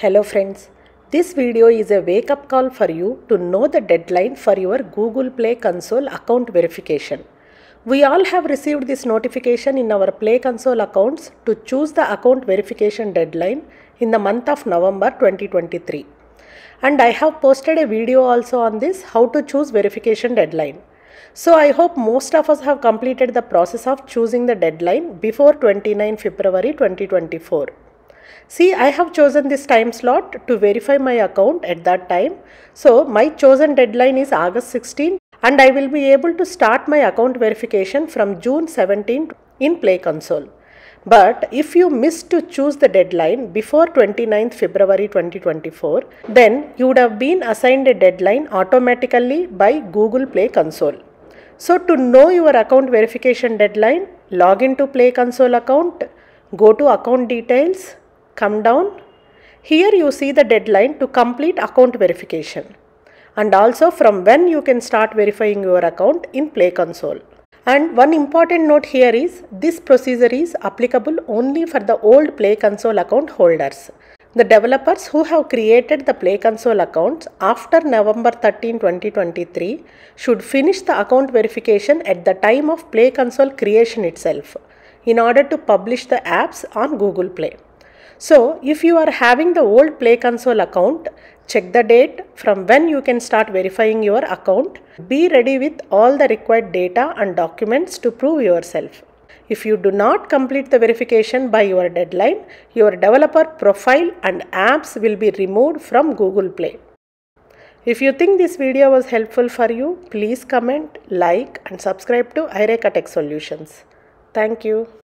Hello friends, this video is a wake up call for you to know the deadline for your Google Play Console account verification. We all have received this notification in our Play Console accounts to choose the account verification deadline in the month of November 2023. And I have posted a video also on this how to choose verification deadline. So I hope most of us have completed the process of choosing the deadline before 29 February 2024. See, I have chosen this time slot to verify my account at that time. So, my chosen deadline is August 16 and I will be able to start my account verification from June 17 in Play Console. But if you miss to choose the deadline before 29th February 2024, then you would have been assigned a deadline automatically by Google Play Console. So, to know your account verification deadline, log into Play Console account, go to account details, come down. Here you see the deadline to complete account verification and also from when you can start verifying your account in Play Console. And one important note here is this procedure is applicable only for the old Play Console account holders. The developers who have created the Play Console accounts after November 13, 2023 should finish the account verification at the time of Play Console creation itself in order to publish the apps on Google Play. So, if you are having the old Play Console account, check the date from when you can start verifying your account. Be ready with all the required data and documents to prove yourself. If you do not complete the verification by your deadline, your developer profile and apps will be removed from Google Play. If you think this video was helpful for you, please comment, like and subscribe to iRekha Tech Solutions. Thank you.